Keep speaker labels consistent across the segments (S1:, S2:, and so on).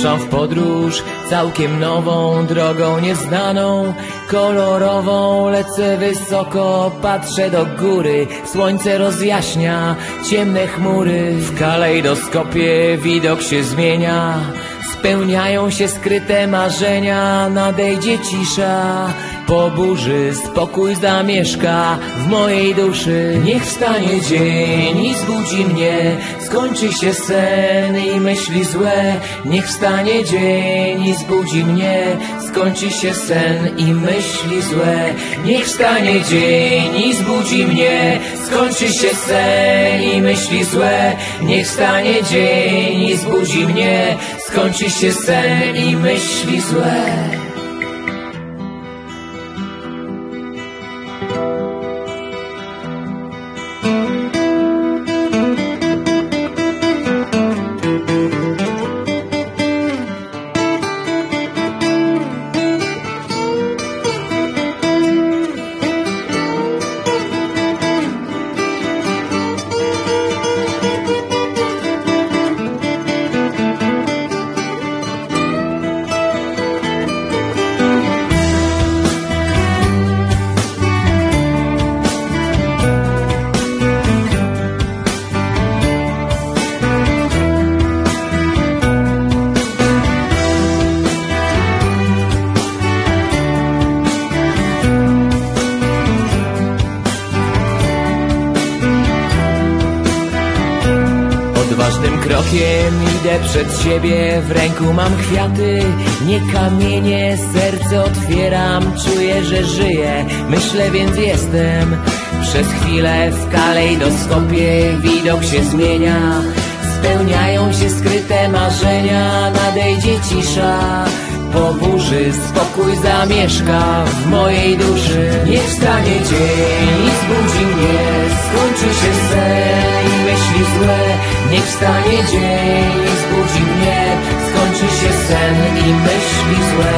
S1: Wyruszam w podróż całkiem nową, drogą nieznaną, kolorową. Lecę wysoko, patrzę do góry, słońce rozjaśnia ciemne chmury. W kalejdoskopie widok się zmienia, spełniają się skryte marzenia, nadejdzie cisza. Po burzy spokój zamieszka w mojej duszy. Niech wstanie dzień i zbudzi mnie, skończy się sen i myśli złe. Niech wstanie dzień i zbudzi mnie, skończy się sen i myśli złe. Niech wstanie dzień i zbudzi mnie, skończy się sen i myśli złe. Niech wstanie dzień i zbudzi mnie, skończy się sen i myśli złe. Odważnym krokiem idę przed siebie, w ręku mam kwiaty, nie kamienie, serce otwieram, czuję, że żyję, myślę więc jestem. Przez chwilę w kalejdoskopie widok się zmienia, spełniają się skryte marzenia, nadejdzie cisza. Po burzy spokój zamieszka w mojej duszy. Niech wstanie dzień i zbudzi mnie, Niech wstanie dzień i zbudzi mnie, skończy się sen i myśli złe.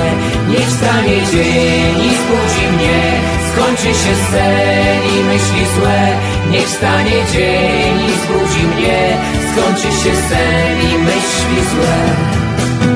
S1: Niech wstanie dzień i zbudzi mnie, skończy się sen i myśli złe. Niech wstanie dzień i zbudzi mnie, skończy się sen i myśli złe.